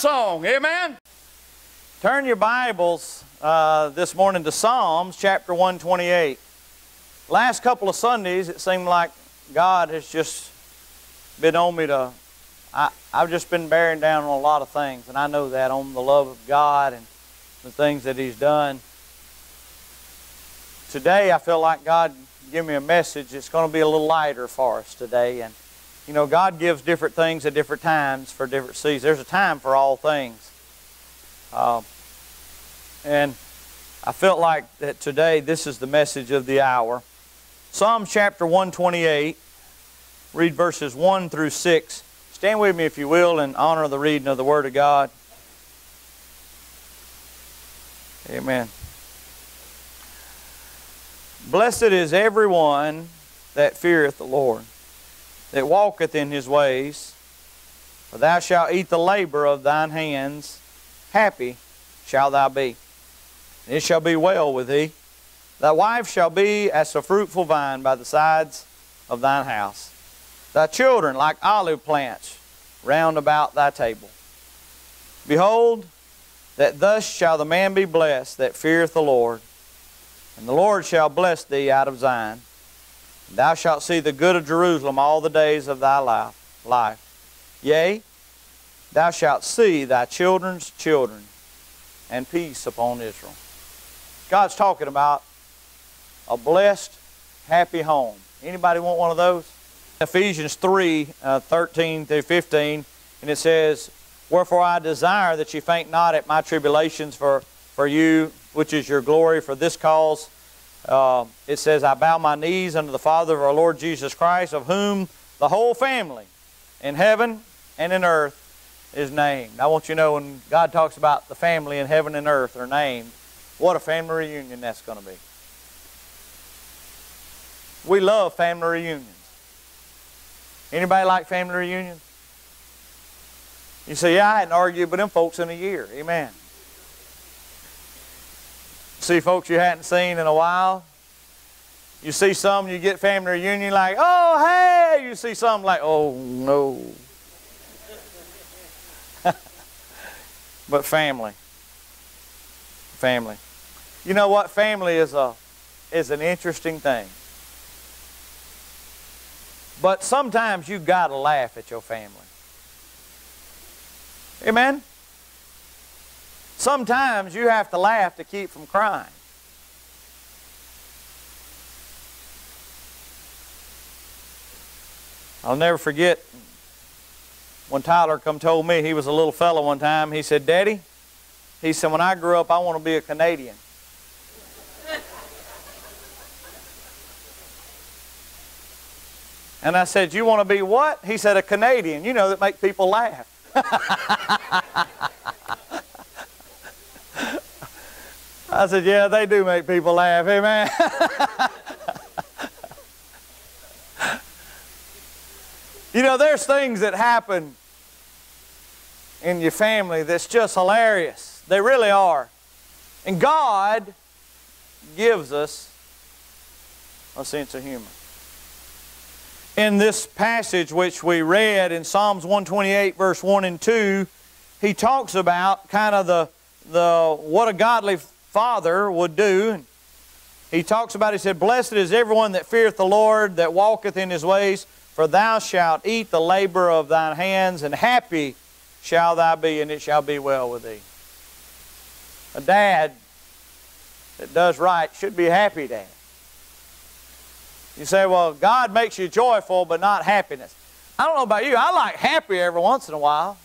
song, amen? Turn your Bibles uh, this morning to Psalms chapter 128. Last couple of Sundays, it seemed like God has just been on me to. I, I've just been bearing down on a lot of things, and I know that on the love of God and the things that He's done. Today, I feel like God give me a message. It's going to be a little lighter for us today. And, you know, God gives different things at different times for different seasons. There's a time for all things. Uh, and I felt like that today this is the message of the hour. Psalm chapter 128, read verses 1 through 6. Stand with me, if you will, in honor the reading of the Word of God. Amen. Blessed is everyone that feareth the Lord, that walketh in his ways. For thou shalt eat the labor of thine hands. Happy shalt thou be. And it shall be well with thee. Thy wife shall be as a fruitful vine by the sides of thine house. Thy children like olive plants round about thy table. Behold, that thus shall the man be blessed that feareth the Lord. And the Lord shall bless thee out of Zion. Thou shalt see the good of Jerusalem all the days of thy life. life. Yea, thou shalt see thy children's children, and peace upon Israel. God's talking about a blessed, happy home. Anybody want one of those? Ephesians 3, uh, 13 through 15, and it says, Wherefore I desire that ye faint not at my tribulations for, for you, which is your glory for this cause. Uh, it says, I bow my knees unto the Father of our Lord Jesus Christ, of whom the whole family in heaven and in earth is named. I want you to know when God talks about the family in heaven and earth are named, what a family reunion that's going to be. We love family reunions. Anybody like family reunions? You say, yeah, I hadn't argued with them folks in a year. Amen see folks you hadn't seen in a while. You see some, you get family reunion like, oh, hey. You see some like, oh, no. but family. Family. You know what? Family is, a, is an interesting thing. But sometimes you've got to laugh at your family. Amen? Sometimes you have to laugh to keep from crying. I'll never forget when Tyler come told me he was a little fellow one time. He said, "Daddy," he said, "when I grew up, I want to be a Canadian." and I said, "You want to be what?" He said, "A Canadian. You know that make people laugh." I said, yeah, they do make people laugh. Eh, Amen. you know, there's things that happen in your family that's just hilarious. They really are. And God gives us a sense of humor. In this passage which we read in Psalms 128, verse 1 and 2, he talks about kind of the, the what a godly father would do. He talks about, he said, Blessed is everyone that feareth the Lord, that walketh in his ways, for thou shalt eat the labor of thine hands, and happy shall thou be, and it shall be well with thee. A dad that does right should be happy dad. You say, well, God makes you joyful, but not happiness. I don't know about you. I like happy every once in a while.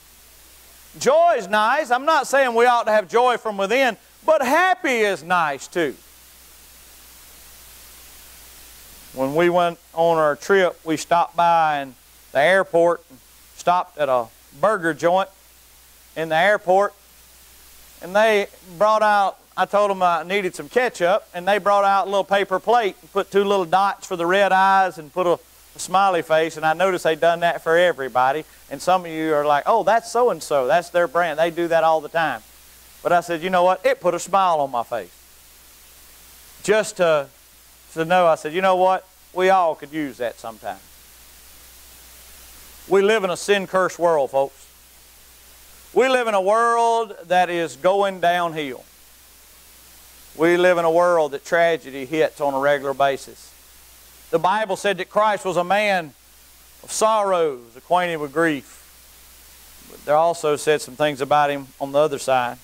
Joy is nice. I'm not saying we ought to have joy from within, but happy is nice too. When we went on our trip, we stopped by in the airport, stopped at a burger joint in the airport, and they brought out, I told them I needed some ketchup, and they brought out a little paper plate and put two little dots for the red eyes and put a, a smiley face, and I noticed they'd done that for everybody. And some of you are like, oh, that's so and so. That's their brand. They do that all the time. But I said, you know what? It put a smile on my face. Just to, to know, I said, you know what? We all could use that sometime. We live in a sin cursed world, folks. We live in a world that is going downhill. We live in a world that tragedy hits on a regular basis. The Bible said that Christ was a man of sorrows, acquainted with grief. But there also said some things about him on the other side.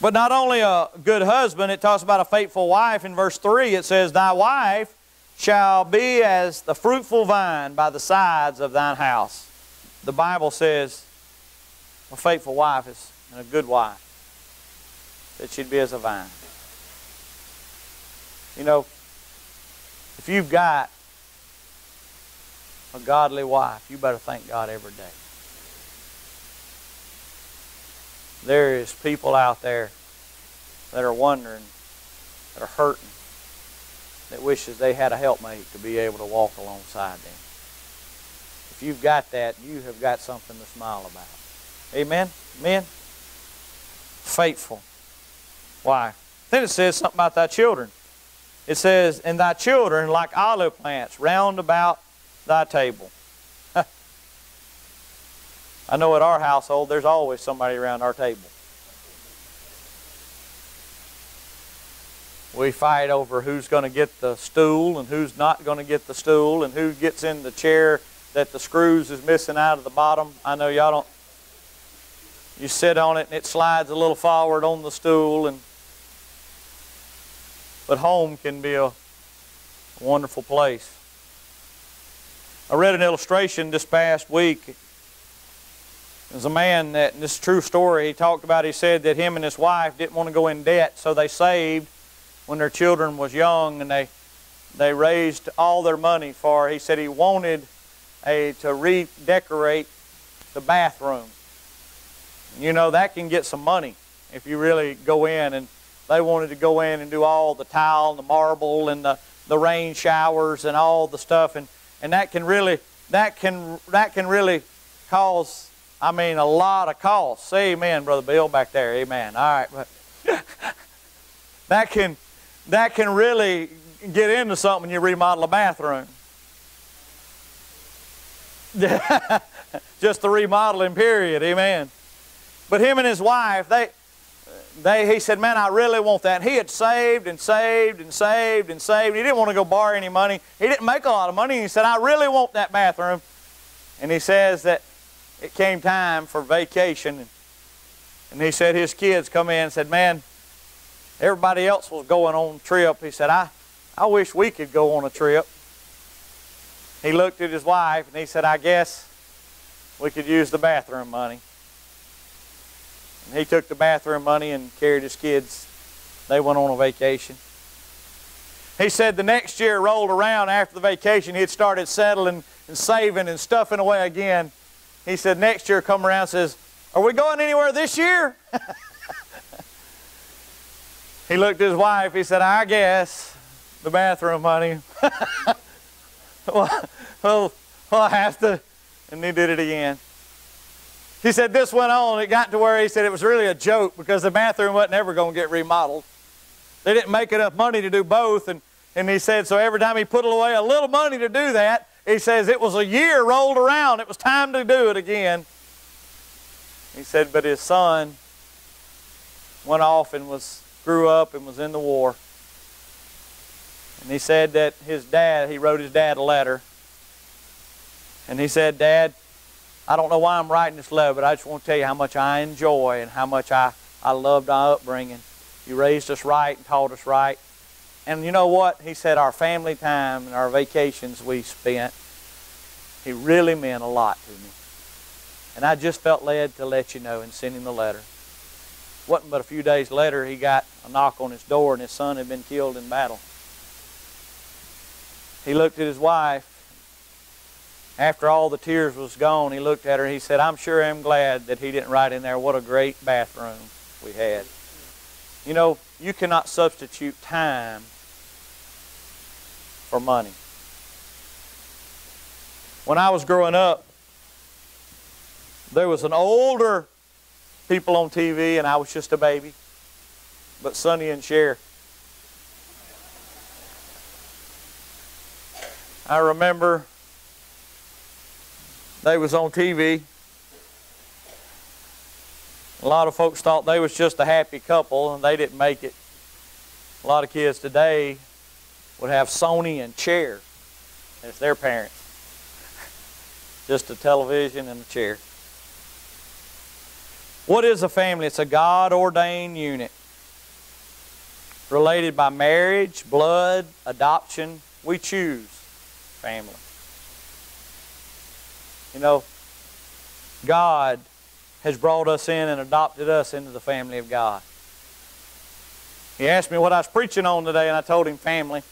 But not only a good husband, it talks about a faithful wife. In verse 3, it says, Thy wife shall be as the fruitful vine by the sides of thine house. The Bible says a faithful wife is and a good wife, that she'd be as a vine. You know, if you've got a godly wife, you better thank God every day. There is people out there that are wondering, that are hurting, that wishes they had a helpmate to be able to walk alongside them. If you've got that, you have got something to smile about. Amen? Men? Faithful. Why? Then it says something about thy children. It says, And thy children like olive plants round about thy table. I know at our household there's always somebody around our table. We fight over who's going to get the stool and who's not going to get the stool and who gets in the chair that the screws is missing out of the bottom. I know y'all don't. You sit on it and it slides a little forward on the stool and but home can be a wonderful place. I read an illustration this past week there's a man that, this true story, he talked about, he said that him and his wife didn't want to go in debt, so they saved when their children was young and they, they raised all their money for, he said he wanted a, to redecorate the bathroom. You know, that can get some money if you really go in and they wanted to go in and do all the tile and the marble and the, the rain showers and all the stuff and, and that can really that can that can really cause I mean, a lot of costs. Amen, Brother Bill, back there. Amen. All right. But that can that can really get into something when you remodel a bathroom. Just the remodeling period, amen. But him and his wife, they they he said, Man, I really want that. He had saved and saved and saved and saved. He didn't want to go borrow any money. He didn't make a lot of money. He said, I really want that bathroom. And he says that it came time for vacation. And he said his kids come in and said, Man, everybody else was going on a trip. He said, I, I wish we could go on a trip. He looked at his wife and he said, I guess we could use the bathroom money. And he took the bathroom money and carried his kids. They went on a vacation. He said the next year rolled around after the vacation, he had started settling and saving and stuffing away again. He said, next year come around says, are we going anywhere this year? he looked at his wife. He said, I guess the bathroom money. well, well, well, I have to. And he did it again. He said this went on. It got to where he said it was really a joke because the bathroom wasn't ever going to get remodeled. They didn't make enough money to do both. And, and he said, so every time he put away a little money to do that, he says it was a year rolled around. It was time to do it again. He said, but his son went off and was grew up and was in the war. And he said that his dad, he wrote his dad a letter. And he said, Dad, I don't know why I'm writing this letter, but I just want to tell you how much I enjoy and how much I, I loved our upbringing. You raised us right and taught us right. And you know what? He said our family time and our vacations we spent, he really meant a lot to me. And I just felt led to let you know and send him the letter. Wasn't but a few days later he got a knock on his door and his son had been killed in battle. He looked at his wife. After all the tears was gone, he looked at her. And he said, I'm sure I'm glad that he didn't write in there what a great bathroom we had. You know, you cannot substitute time for money. When I was growing up, there was an older people on TV, and I was just a baby. But Sonny and Cher. I remember They was on TV. A lot of folks thought they was just a happy couple and they didn't make it. A lot of kids today would have Sony and chair as their parents. just a television and a chair. What is a family? It's a God ordained unit related by marriage, blood, adoption. We choose family. You know, God has brought us in and adopted us into the family of God. He asked me what I was preaching on today, and I told him family,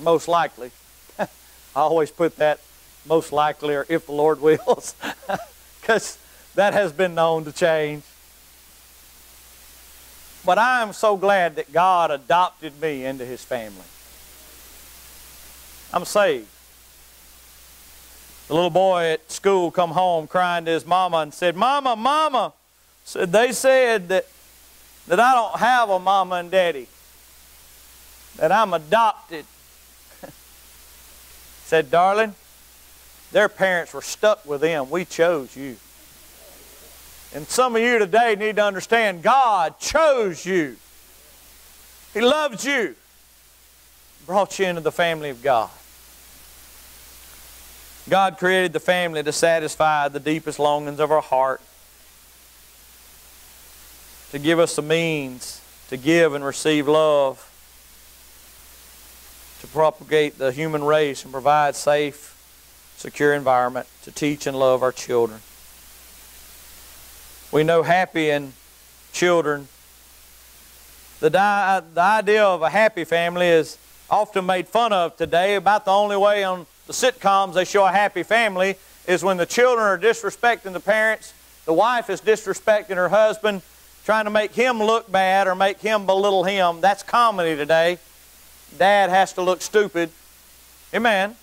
most likely. I always put that most likely or if the Lord wills, because that has been known to change. But I am so glad that God adopted me into His family. I'm saved. The little boy at school come home crying to his mama and said, Mama, Mama, said they said that, that I don't have a mama and daddy, that I'm adopted. Said, Darling, their parents were stuck with them. We chose you. And some of you today need to understand God chose you. He loved you, brought you into the family of God. God created the family to satisfy the deepest longings of our heart, to give us the means to give and receive love, to propagate the human race and provide safe, secure environment to teach and love our children. We know happy in children. The, di- the idea of a happy family is often made fun of today. About the only way on the sitcoms they show a happy family is when the children are disrespecting the parents, the wife is disrespecting her husband, trying to make him look bad or make him belittle him. That's comedy today. Dad has to look stupid. Amen.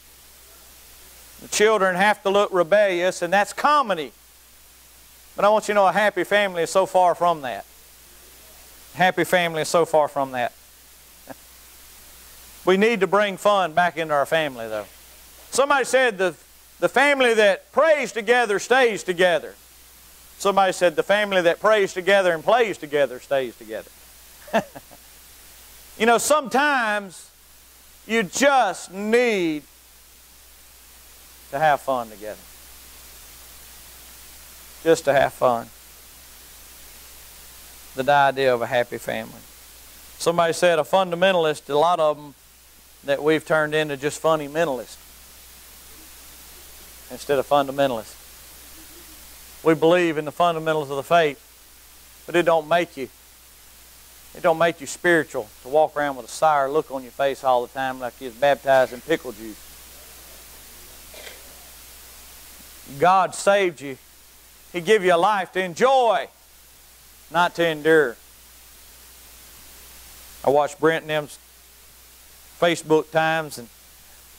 The children have to look rebellious, and that's comedy. But I want you to know a happy family is so far from that. Happy family is so far from that. we need to bring fun back into our family, though. Somebody said the, the family that prays together stays together. Somebody said the family that prays together and plays together stays together. you know, sometimes you just need to have fun together. Just to have fun. The idea of a happy family. Somebody said a fundamentalist, a lot of them that we've turned into just funny mentalists instead of fundamentalists. We believe in the fundamentals of the faith, but it don't make you it don't make you spiritual to walk around with a sour look on your face all the time like you're baptized in pickle juice. God saved you. He give you a life to enjoy, not to endure. I watch Brent and them's Facebook times and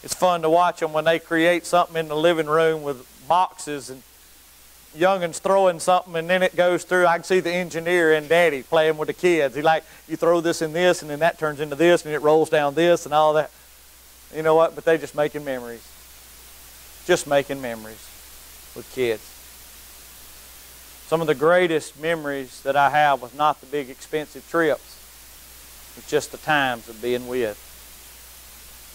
it's fun to watch them when they create something in the living room with boxes and youngins throwing something and then it goes through. I can see the engineer and daddy playing with the kids. He like, you throw this in this and then that turns into this and it rolls down this and all that. You know what? But they're just making memories. Just making memories with kids. Some of the greatest memories that I have was not the big expensive trips. It's just the times of being with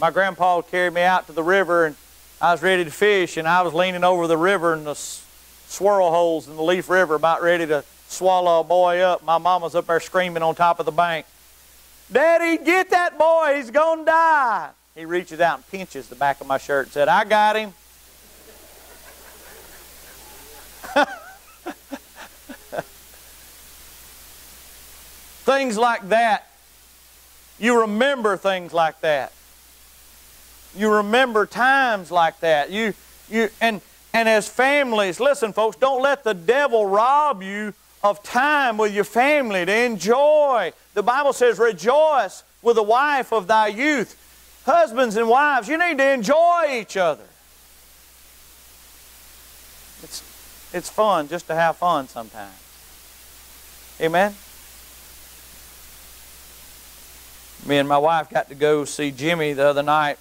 my grandpa carry me out to the river and I was ready to fish and I was leaning over the river and the swirl holes in the Leaf River about ready to swallow a boy up. My mama's up there screaming on top of the bank, Daddy, get that boy, he's going to die. He reaches out and pinches the back of my shirt and said, I got him. things like that. You remember things like that. You remember times like that. You, you, and, and as families, listen, folks, don't let the devil rob you of time with your family to enjoy. The Bible says, rejoice with the wife of thy youth. Husbands and wives, you need to enjoy each other. It's, it's fun just to have fun sometimes. Amen? Me and my wife got to go see Jimmy the other night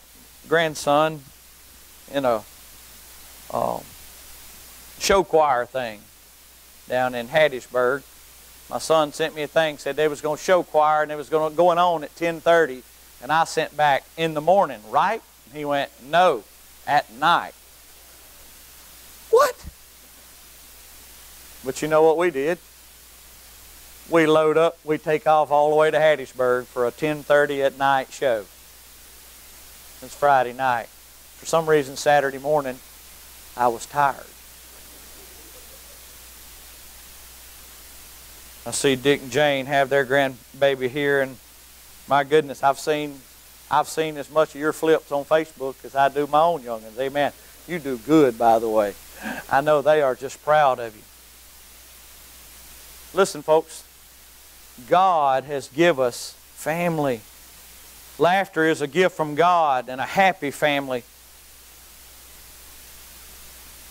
grandson in a um, show choir thing down in Hattiesburg. My son sent me a thing, said they was going to show choir and it was going going on at 10:30, and I sent back in the morning, right? And he went, no, at night. What? But you know what we did? We load up, we take off all the way to Hattiesburg for a 10:30 at night show. It's Friday night. For some reason, Saturday morning, I was tired. I see Dick and Jane have their grandbaby here, and my goodness, I've seen I've seen as much of your flips on Facebook as I do my own youngins. Amen. You do good, by the way. I know they are just proud of you. Listen, folks, God has give us family. Laughter is a gift from God and a happy family.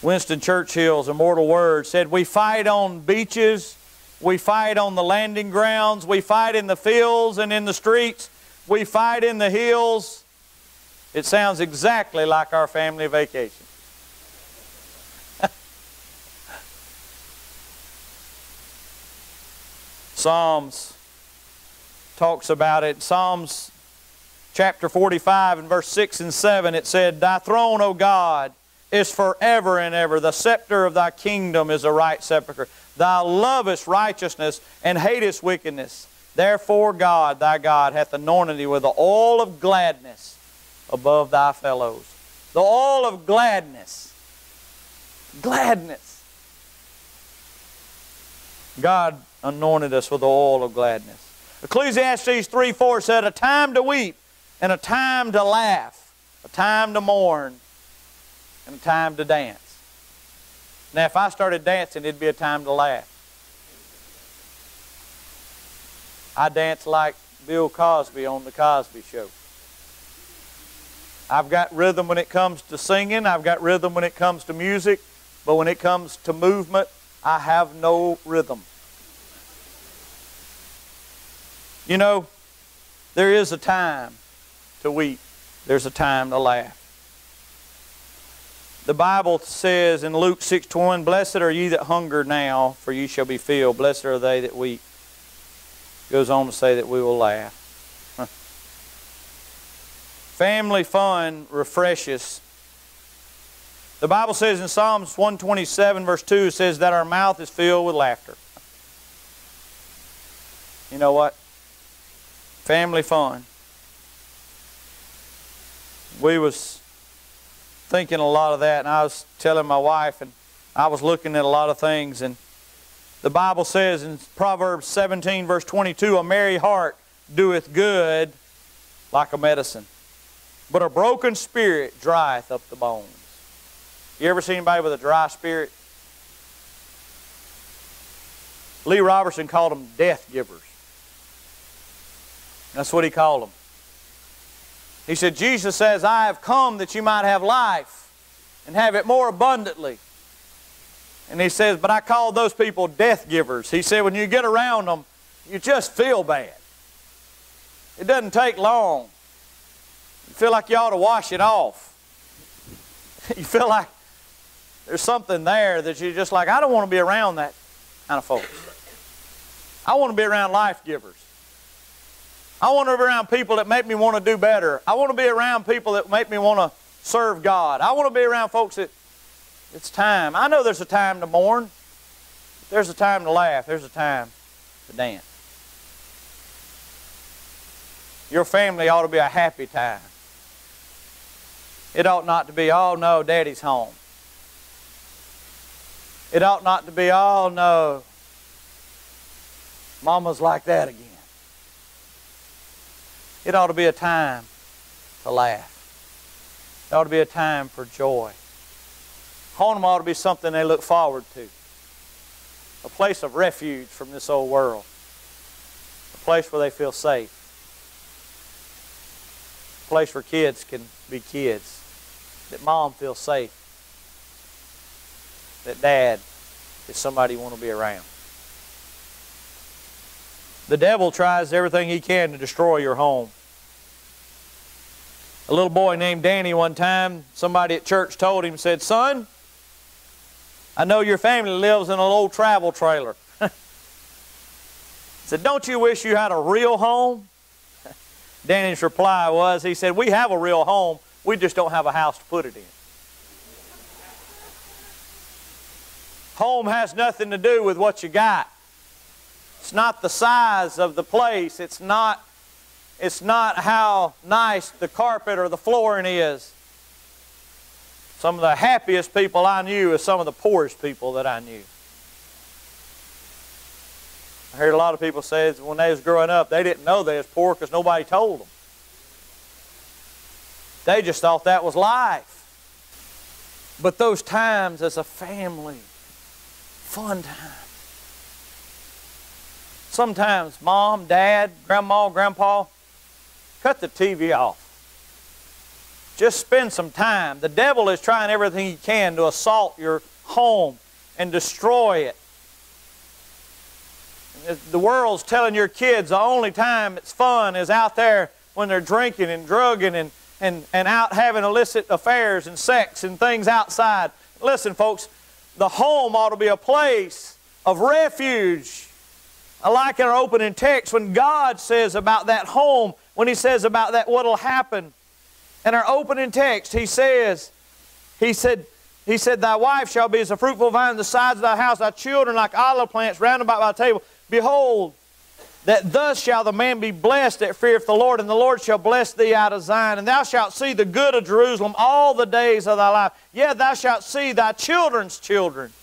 Winston Churchill's immortal words said, We fight on beaches, we fight on the landing grounds, we fight in the fields and in the streets, we fight in the hills. It sounds exactly like our family vacation. Psalms talks about it. Psalms chapter 45 and verse 6 and 7, it said, Thy throne, O God, is forever and ever. The scepter of thy kingdom is a right sepulchre. Thou lovest righteousness and hatest wickedness. Therefore God, thy God, hath anointed thee with the oil of gladness above thy fellows. The oil of gladness. Gladness. God anointed us with the oil of gladness. Ecclesiastes 3 4 said, A time to weep and a time to laugh, a time to mourn and a time to dance. Now, if I started dancing, it'd be a time to laugh. I dance like Bill Cosby on The Cosby Show. I've got rhythm when it comes to singing, I've got rhythm when it comes to music, but when it comes to movement, I have no rhythm. You know, there is a time to weep, there's a time to laugh. The Bible says in Luke 6:21, "Blessed are ye that hunger now, for ye shall be filled. Blessed are they that weep." Goes on to say that we will laugh. Family fun refreshes. The Bible says in Psalms 127 verse 2 it says that our mouth is filled with laughter. You know what? Family fun. We was thinking a lot of that, and I was telling my wife, and I was looking at a lot of things, and the Bible says in Proverbs 17, verse 22, a merry heart doeth good like a medicine, but a broken spirit drieth up the bones. You ever seen anybody with a dry spirit? Lee Roberson called them death givers. That's what he called them. He said, Jesus says, I have come that you might have life and have it more abundantly. And he says, but I call those people death givers. He said, when you get around them, you just feel bad. It doesn't take long. You feel like you ought to wash it off. you feel like there's something there that you're just like, I don't want to be around that kind of folks. I want to be around life givers. I want to be around people that make me want to do better. I want to be around people that make me want to serve God. I want to be around folks that it's time. I know there's a time to mourn. There's a time to laugh. There's a time to dance. Your family ought to be a happy time. It ought not to be, oh no, daddy's home. It ought not to be, oh no, mama's like that again. It ought to be a time to laugh. It ought to be a time for joy. Home ought to be something they look forward to. A place of refuge from this old world. A place where they feel safe. A place where kids can be kids. That mom feels safe. That dad is somebody you want to be around. The devil tries everything he can to destroy your home. A little boy named Danny one time, somebody at church told him, said, Son, I know your family lives in an old travel trailer. said, Don't you wish you had a real home? Danny's reply was, He said, We have a real home, we just don't have a house to put it in. Home has nothing to do with what you got. It's not the size of the place. It's not, it's not how nice the carpet or the flooring is. Some of the happiest people I knew is some of the poorest people that I knew. I heard a lot of people say when they was growing up, they didn't know they was poor because nobody told them. They just thought that was life. But those times as a family, fun times. Sometimes mom, dad, grandma, grandpa, cut the TV off. Just spend some time. The devil is trying everything he can to assault your home and destroy it. The world's telling your kids the only time it's fun is out there when they're drinking and drugging and, and, and out having illicit affairs and sex and things outside. Listen, folks, the home ought to be a place of refuge. I like in our opening text when God says about that home, when He says about that what'll happen. In our opening text, he says, he said, he said, Thy wife shall be as a fruitful vine the sides of thy house, thy children like olive plants round about thy table. Behold, that thus shall the man be blessed that feareth the Lord, and the Lord shall bless thee out of Zion. And thou shalt see the good of Jerusalem all the days of thy life. Yea, thou shalt see thy children's children.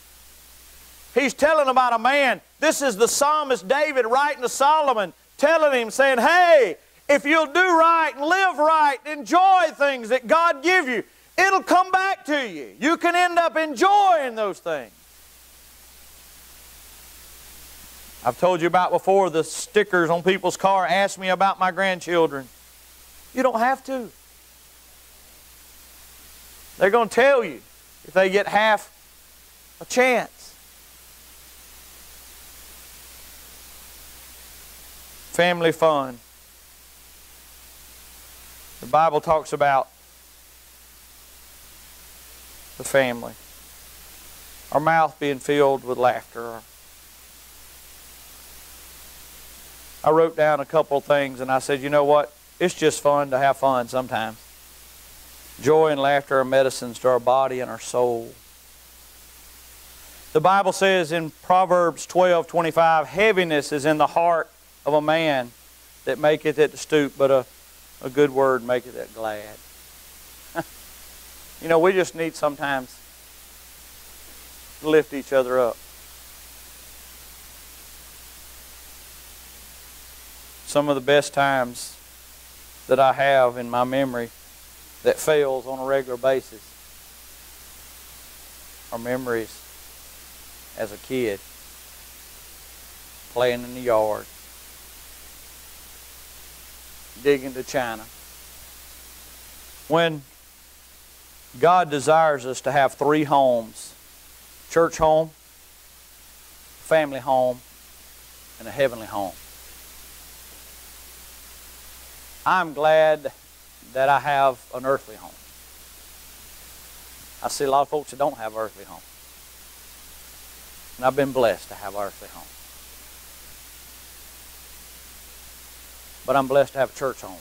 He's telling about a man. This is the psalmist David writing to Solomon, telling him, saying, Hey, if you'll do right and live right, enjoy things that God give you, it'll come back to you. You can end up enjoying those things. I've told you about before the stickers on people's car ask me about my grandchildren. You don't have to. They're going to tell you if they get half a chance. Family fun. The Bible talks about the family. Our mouth being filled with laughter. I wrote down a couple of things and I said, you know what? It's just fun to have fun sometimes. Joy and laughter are medicines to our body and our soul. The Bible says in Proverbs 12 25, heaviness is in the heart of a man that maketh it to stoop, but a a good word maketh it that glad. you know, we just need sometimes to lift each other up. Some of the best times that I have in my memory that fails on a regular basis are memories as a kid playing in the yard digging to China. When God desires us to have three homes church home, family home, and a heavenly home. I'm glad that I have an earthly home. I see a lot of folks that don't have earthly home. And I've been blessed to have earthly home. But I'm blessed to have a church home.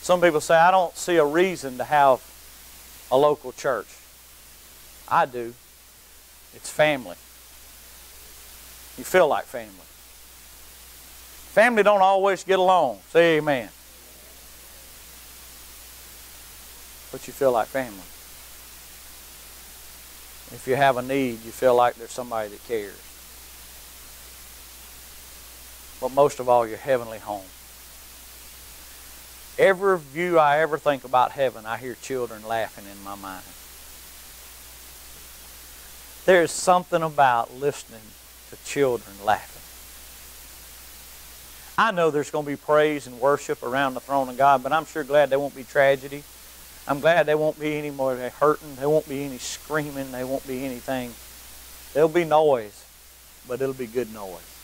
Some people say, I don't see a reason to have a local church. I do. It's family. You feel like family. Family don't always get along. Say amen. But you feel like family. If you have a need, you feel like there's somebody that cares but most of all, your heavenly home. Every view I ever think about heaven, I hear children laughing in my mind. There's something about listening to children laughing. I know there's going to be praise and worship around the throne of God, but I'm sure glad there won't be tragedy. I'm glad there won't be any more hurting. There won't be any screaming. There won't be anything. There'll be noise, but it'll be good noise.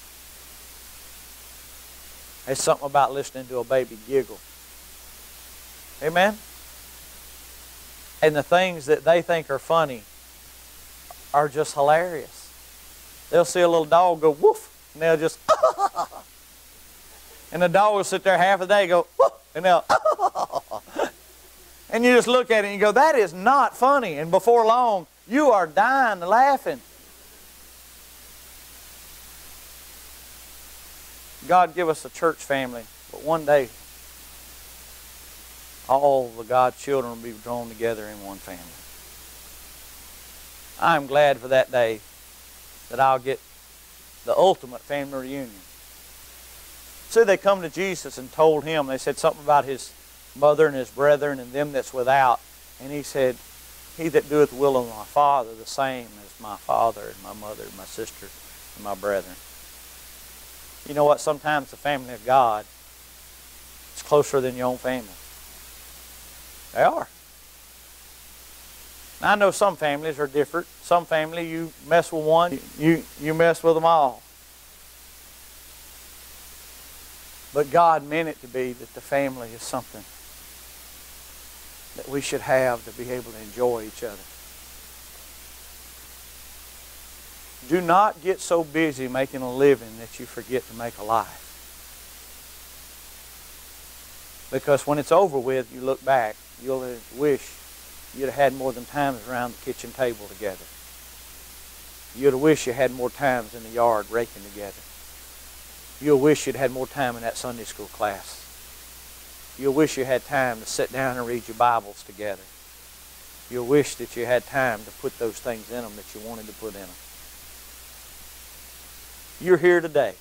There's something about listening to a baby giggle. Amen? And the things that they think are funny are just hilarious. They'll see a little dog go woof, and they'll just, and the dog will sit there half the day go woof, and they'll, and you just look at it and you go, that is not funny. And before long, you are dying laughing. God give us a church family, but one day all the God's children will be drawn together in one family. I'm glad for that day that I'll get the ultimate family reunion. So they come to Jesus and told him, they said something about his mother and his brethren and them that's without. And he said, He that doeth the will of my Father, the same as my father and my mother and my sister and my brethren. You know what? Sometimes the family of God is closer than your own family. They are. Now, I know some families are different. Some family, you mess with one, you, you mess with them all. But God meant it to be that the family is something that we should have to be able to enjoy each other. Do not get so busy making a living that you forget to make a life. Because when it's over with, you look back, you'll wish you'd have had more than times around the kitchen table together. You'd wish you had more times in the yard raking together. You'll wish you'd had more time in that Sunday school class. You'll wish you had time to sit down and read your Bibles together. You'll wish that you had time to put those things in them that you wanted to put in them. You're here today.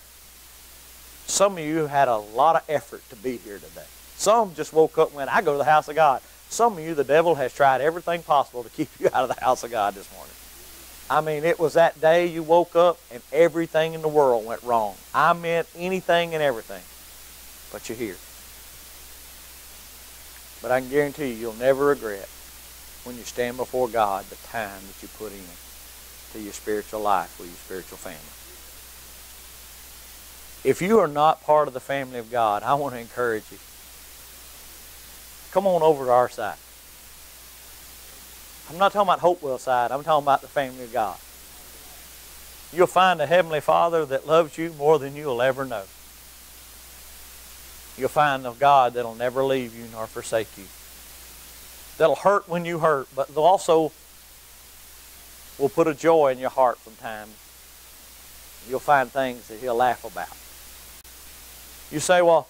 Some of you had a lot of effort to be here today. Some just woke up and went, I go to the house of God. Some of you, the devil has tried everything possible to keep you out of the house of God this morning. I mean, it was that day you woke up and everything in the world went wrong. I meant anything and everything. But you're here. But I can guarantee you, you'll never regret when you stand before God the time that you put in to your spiritual life with your spiritual family. If you are not part of the family of God, I want to encourage you. Come on over to our side. I'm not talking about Hopewell side. I'm talking about the family of God. You'll find a Heavenly Father that loves you more than you'll ever know. You'll find a God that'll never leave you nor forsake you. That'll hurt when you hurt, but they'll also will put a joy in your heart from time. You'll find things that He'll laugh about. You say, well,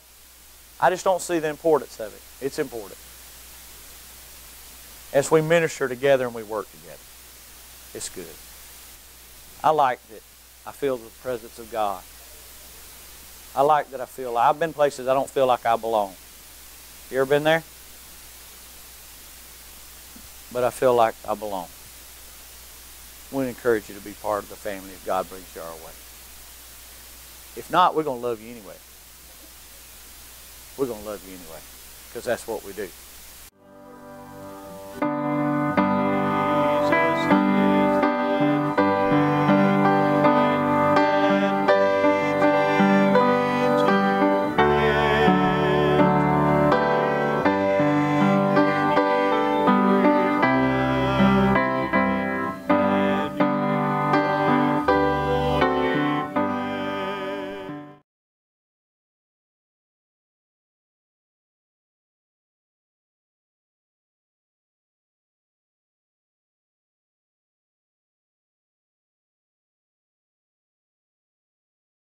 I just don't see the importance of it. It's important. As we minister together and we work together, it's good. I like that I feel the presence of God. I like that I feel, I've been places I don't feel like I belong. You ever been there? But I feel like I belong. We encourage you to be part of the family if God brings you our way. If not, we're going to love you anyway we're going to love you anyway because that's what we do.